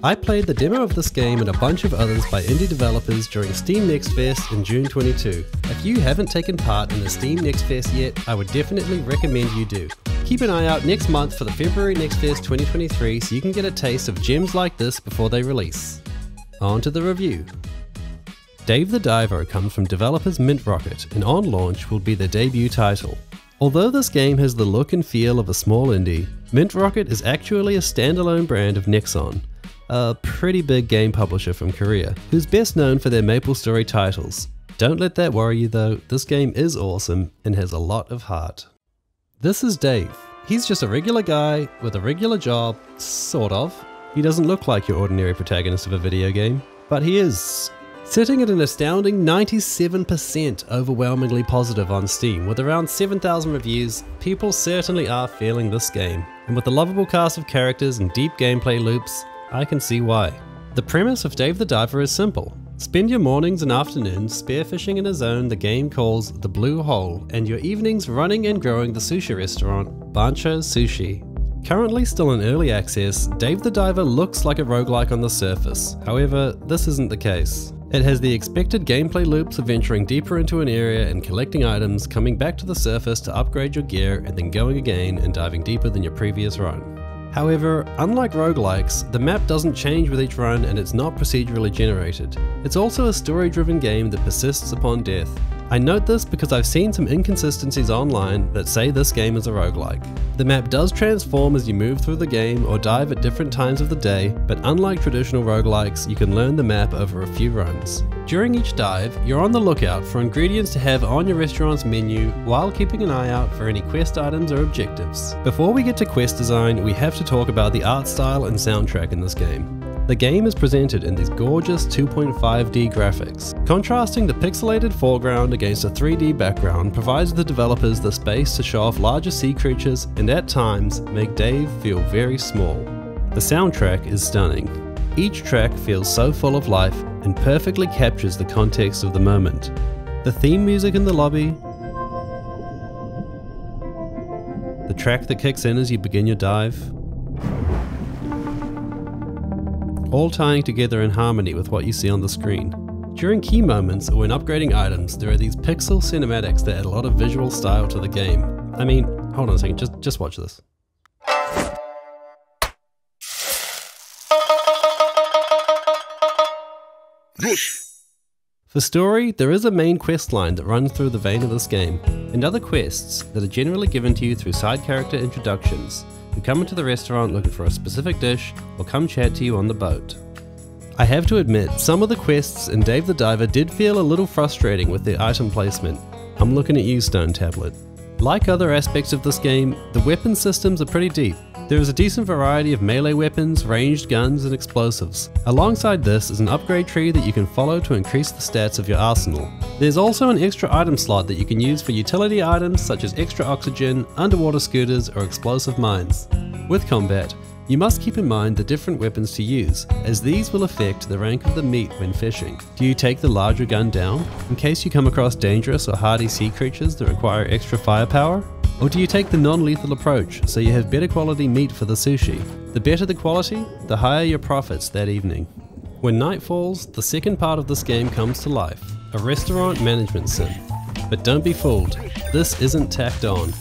I played the demo of this game and a bunch of others by indie developers during Steam Next Fest in June 22. If you haven't taken part in the Steam Next Fest yet, I would definitely recommend you do. Keep an eye out next month for the February Next Fest 2023 so you can get a taste of gems like this before they release. On to the review. Dave the Diver comes from developers Mint Rocket and on launch will be their debut title. Although this game has the look and feel of a small indie, Mint Rocket is actually a standalone brand of Nexon, a pretty big game publisher from Korea, who's best known for their MapleStory titles. Don't let that worry you though, this game is awesome and has a lot of heart. This is Dave. He's just a regular guy with a regular job, sort of. He doesn't look like your ordinary protagonist of a video game, but he is. Sitting at an astounding 97% overwhelmingly positive on Steam, with around 7,000 reviews, people certainly are feeling this game. And with a lovable cast of characters and deep gameplay loops, I can see why. The premise of Dave the Diver is simple. Spend your mornings and afternoons spearfishing in a zone the game calls the Blue Hole, and your evenings running and growing the sushi restaurant, Bancho Sushi. Currently still in early access, Dave the Diver looks like a roguelike on the surface, however, this isn't the case. It has the expected gameplay loops of venturing deeper into an area and collecting items, coming back to the surface to upgrade your gear, and then going again and diving deeper than your previous run. However, unlike roguelikes, the map doesn't change with each run and it's not procedurally generated. It's also a story driven game that persists upon death. I note this because I've seen some inconsistencies online that say this game is a roguelike. The map does transform as you move through the game or dive at different times of the day, but unlike traditional roguelikes, you can learn the map over a few runs. During each dive, you're on the lookout for ingredients to have on your restaurant's menu while keeping an eye out for any quest items or objectives. Before we get to quest design, we have to talk about the art style and soundtrack in this game. The game is presented in these gorgeous 2.5D graphics. Contrasting the pixelated foreground against a 3D background provides the developers the space to show off larger sea creatures and at times make Dave feel very small. The soundtrack is stunning. Each track feels so full of life and perfectly captures the context of the moment. The theme music in the lobby, the track that kicks in as you begin your dive, all tying together in harmony with what you see on the screen. During key moments or when upgrading items, there are these pixel cinematics that add a lot of visual style to the game. I mean, hold on a second, just, just watch this. For story, there is a main quest line that runs through the vein of this game, and other quests that are generally given to you through side character introductions, who come into the restaurant looking for a specific dish or come chat to you on the boat. I have to admit, some of the quests in Dave the Diver did feel a little frustrating with the item placement. I'm looking at you, Stone Tablet. Like other aspects of this game, the weapon systems are pretty deep. There is a decent variety of melee weapons, ranged guns, and explosives. Alongside this is an upgrade tree that you can follow to increase the stats of your arsenal. There's also an extra item slot that you can use for utility items such as extra oxygen, underwater scooters, or explosive mines. With combat, you must keep in mind the different weapons to use, as these will affect the rank of the meat when fishing. Do you take the larger gun down, in case you come across dangerous or hardy sea creatures that require extra firepower? Or do you take the non-lethal approach, so you have better quality meat for the sushi? The better the quality, the higher your profits that evening. When night falls, the second part of this game comes to life, a restaurant management sim. But don't be fooled, this isn't tacked on.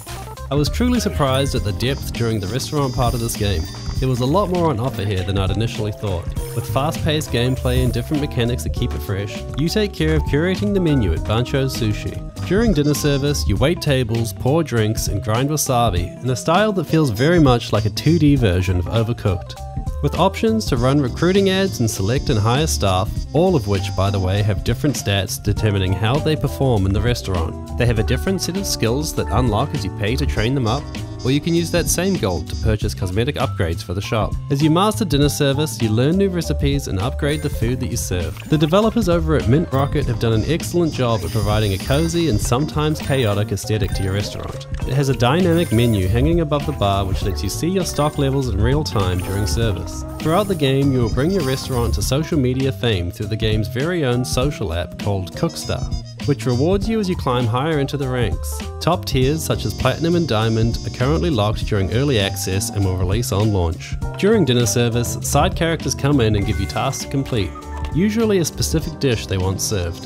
I was truly surprised at the depth during the restaurant part of this game. There was a lot more on offer here than I'd initially thought. With fast paced gameplay and different mechanics that keep it fresh, you take care of curating the menu at Bancho's Sushi. During dinner service, you wait tables, pour drinks, and grind wasabi in a style that feels very much like a 2D version of Overcooked. With options to run recruiting ads and select and hire staff, all of which, by the way, have different stats determining how they perform in the restaurant. They have a different set of skills that unlock as you pay to train them up, or you can use that same gold to purchase cosmetic upgrades for the shop. As you master dinner service, you learn new recipes and upgrade the food that you serve. The developers over at Mint Rocket have done an excellent job at providing a cozy and sometimes chaotic aesthetic to your restaurant. It has a dynamic menu hanging above the bar which lets you see your stock levels in real time during service. Throughout the game, you will bring your restaurant to social media fame through the game's very own social app called Cooksta. Which rewards you as you climb higher into the ranks. Top tiers such as Platinum and Diamond are currently locked during early access and will release on launch. During dinner service, side characters come in and give you tasks to complete, usually a specific dish they want served.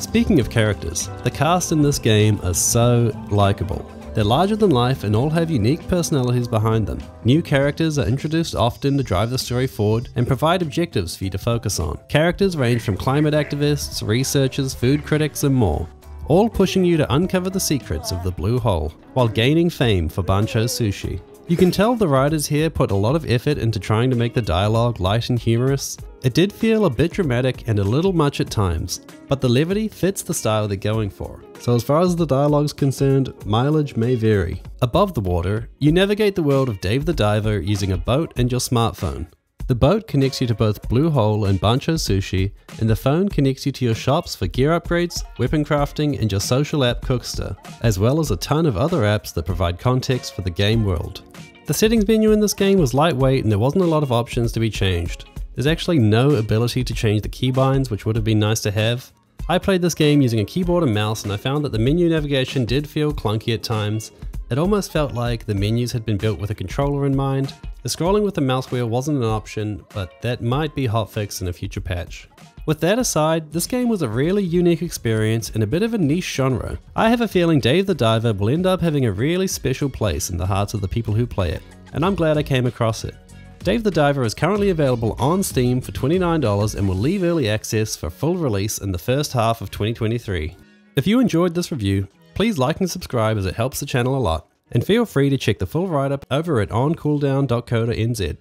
Speaking of characters, the cast in this game are so likeable. They're larger than life and all have unique personalities behind them. New characters are introduced often to drive the story forward and provide objectives for you to focus on. Characters range from climate activists, researchers, food critics, and more, all pushing you to uncover the secrets of the Blue Hole, while gaining fame for Bancho Sushi. You can tell the writers here put a lot of effort into trying to make the dialogue light and humorous. It did feel a bit dramatic and a little much at times, but the levity fits the style they're going for. So as far as the dialogue's concerned, mileage may vary. Above the water, you navigate the world of Dave the Diver using a boat and your smartphone. The boat connects you to both Blue Hole and Bancho Sushi, and the phone connects you to your shops for gear upgrades, weapon crafting, and your social app Cooksta, as well as a ton of other apps that provide context for the game world. The settings menu in this game was lightweight and there wasn't a lot of options to be changed. There's actually no ability to change the keybinds, which would have been nice to have. I played this game using a keyboard and mouse and I found that the menu navigation did feel clunky at times. It almost felt like the menus had been built with a controller in mind. The scrolling with the mouse wheel wasn't an option, but that might be hotfixed in a future patch. With that aside, this game was a really unique experience in a bit of a niche genre. I have a feeling Dave the Diver will end up having a really special place in the hearts of the people who play it, and I'm glad I came across it. Dave the Diver is currently available on Steam for $29 and will leave early access for full release in the first half of 2023. If you enjoyed this review, please like and subscribe as it helps the channel a lot, and feel free to check the full write-up over at oncooldown.co.nz.